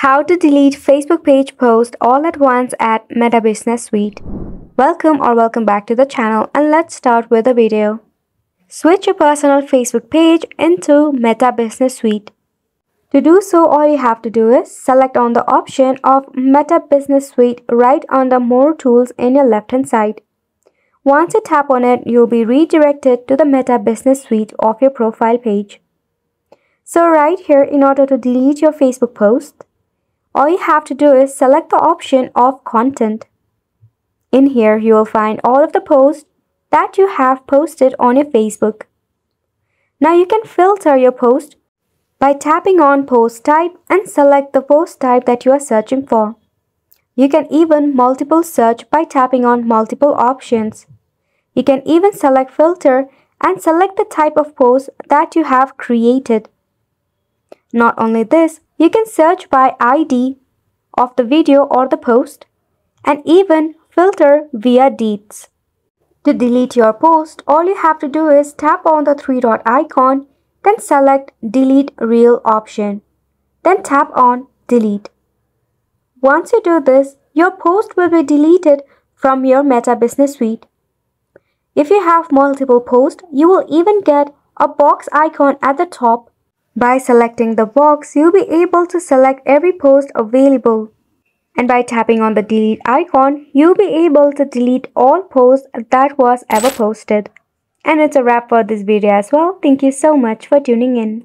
How to delete Facebook page post all at once at Meta Business Suite. Welcome or welcome back to the channel and let's start with the video. Switch your personal Facebook page into Meta Business Suite. To do so, all you have to do is select on the option of Meta Business Suite right under More Tools in your left hand side. Once you tap on it, you'll be redirected to the Meta Business Suite of your profile page. So right here, in order to delete your Facebook post, all you have to do is select the option of content. In here, you will find all of the posts that you have posted on your Facebook. Now you can filter your post by tapping on post type and select the post type that you are searching for. You can even multiple search by tapping on multiple options. You can even select filter and select the type of post that you have created. Not only this, you can search by ID of the video or the post and even filter via dates. To delete your post, all you have to do is tap on the three dot icon, then select delete reel option. Then tap on delete. Once you do this, your post will be deleted from your Meta Business Suite. If you have multiple posts, you will even get a box icon at the top by selecting the box, you'll be able to select every post available. And by tapping on the delete icon, you'll be able to delete all posts that was ever posted. And it's a wrap for this video as well. Thank you so much for tuning in.